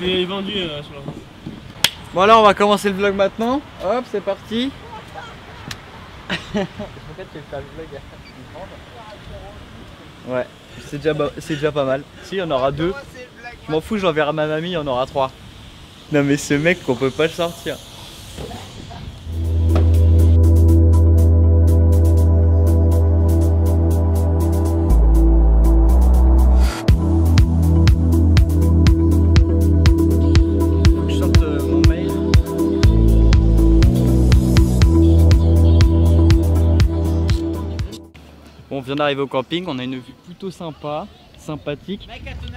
je l'ai vendu euh, sur la Bon alors on va commencer le vlog maintenant. Hop, c'est parti. Ouais, c'est déjà, c'est déjà pas mal. Si, il y en aura deux. Je m'en fous, j'enverrai à ma mamie, il y en aura trois. Non mais ce mec qu'on peut pas le sortir. Vient d'arriver au camping, on a une vue plutôt sympa, sympathique.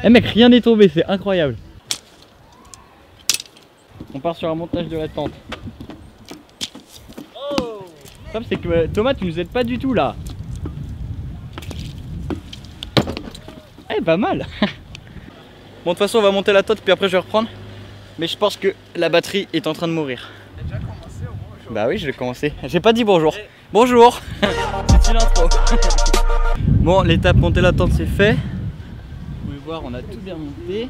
Eh mec, rien n'est tombé, c'est incroyable. On part sur un montage de la tente. Le problème, c'est que euh, Thomas, tu nous aides pas du tout là. Eh, pas mal. bon, de toute façon, on va monter la tente, puis après, je vais reprendre. Mais je pense que la batterie est en train de mourir. Bah oui, je vais commencer. J'ai pas dit bonjour. Bonjour C'est une intro. bon, l'étape monter la tente, c'est fait. Vous pouvez voir, on a tout bien monté.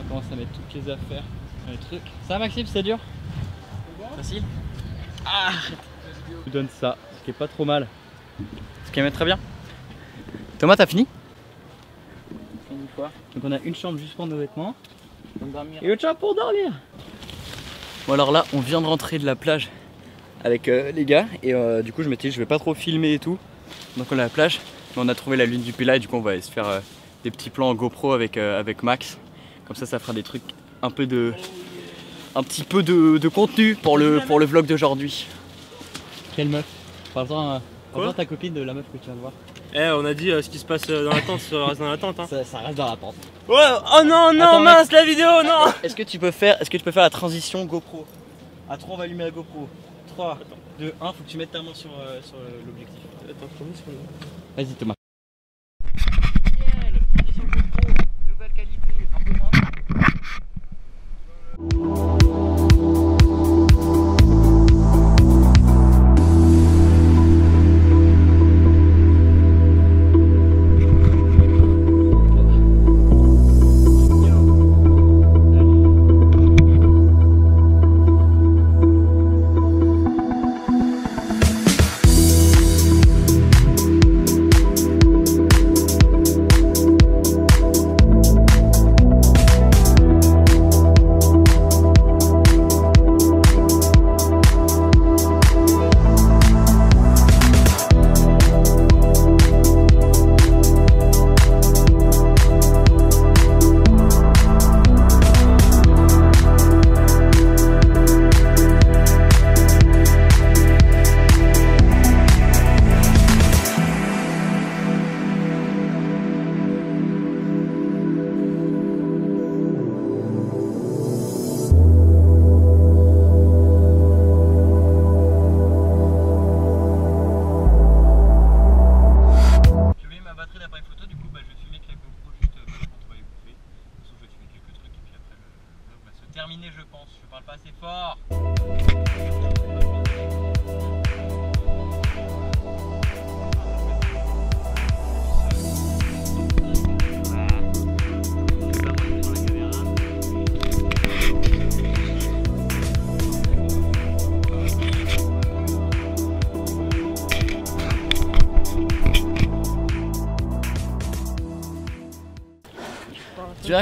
On commence à mettre toutes les affaires les trucs. Ça, Maxime, c'est dur Facile Ah Je vous donne ça, ce qui est pas trop mal. Ce qui est très bien. Thomas, t'as fini? Fini quoi Donc on a une chambre juste pour nos vêtements. Et une chambre pour dormir Bon alors là, on vient de rentrer de la plage avec euh, les gars et euh, du coup je m'étais dit je vais pas trop filmer et tout. Donc on est à la plage, mais on a trouvé la lune du Pilat et du coup on va aller se faire euh, des petits plans en GoPro avec, euh, avec Max. Comme ça ça fera des trucs un peu de. un petit peu de, de contenu pour le, pour le vlog d'aujourd'hui. Quelle meuf? Parle-en Quoi ta copine de la meuf que tu viens de voir. Eh, on a dit euh, ce qui se passe euh, dans la tente, ça reste dans la tente. Hein. Ça, ça reste dans la pente. Ouais, oh non, non, Attends, mince, la vidéo, non Est-ce que tu peux faire est-ce que tu peux faire la transition GoPro? À 3 on va allumer la GoPro. 3, 2, 1, faut que tu mettes ta main sur, euh, sur euh, l'objectif. Attends, comment c'est qu'on- Vas-y Thomas. Batterie d'appareil photo, du coup bah, je vais filmer avec la GoPro juste euh, qu'on va y bouffer. De toute façon, je vais filmer quelques trucs et puis après le vlog va se terminer, je pense. Je parle pas assez fort.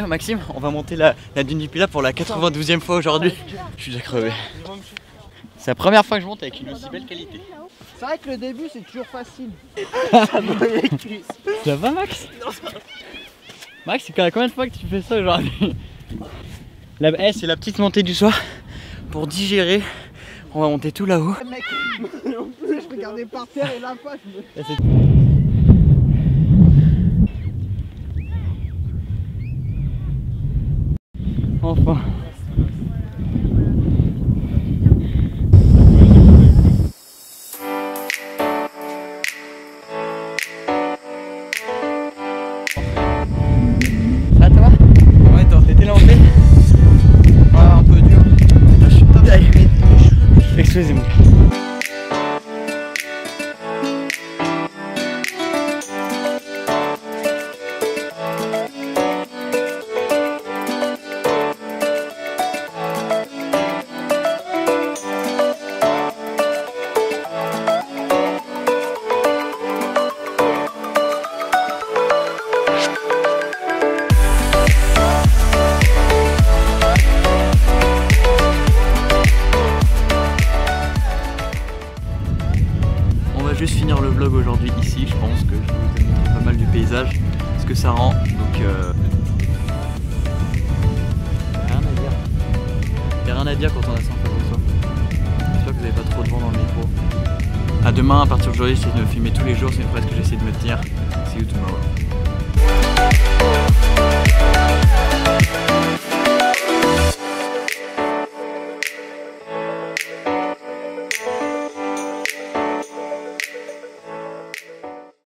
Maxime, on va monter la, la dune du Pilat pour la 92e fois aujourd'hui. Je suis déjà crevé. C'est la première fois que je monte avec une aussi belle qualité. C'est vrai que le début c'est toujours facile. Ça va, Max? Max, c'est combien de fois que tu fais ça aujourd'hui? La- eh, C'est la petite montée du soir pour digérer. On va monter tout là-haut. Mec, en plus je regardais par terre et là pas je vlog aujourd'hui ici. Je pense que je vous ai pas mal du paysage, ce que ça rend. Donc, euh... rien à dire. A rien à dire quand on a ça en face de soi. J'espère que vous n'avez pas trop de vent dans le micro. A demain, à partir d'aujourd'hui, j'essaie de me filmer tous les jours. C'est une phrase que j'essaie de me tenir. See you tomorrow.